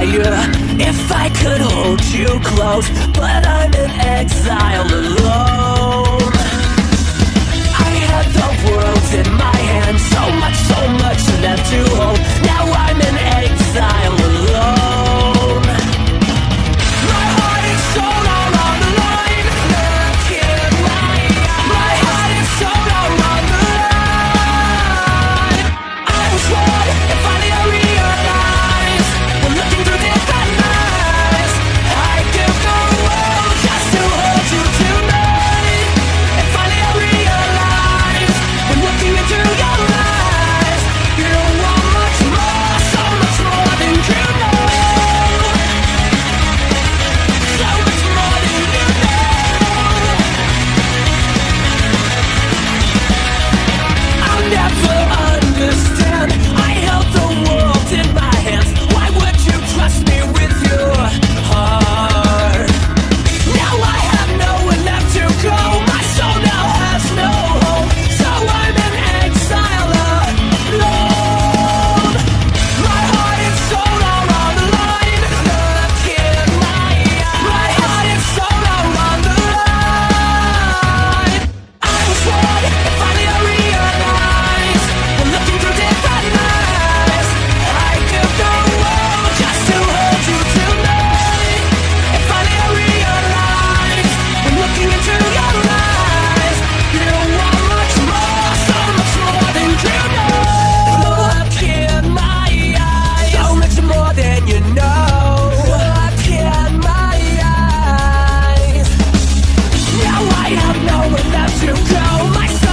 If I could hold you close But I'm in exile alone I have nowhere left to go. My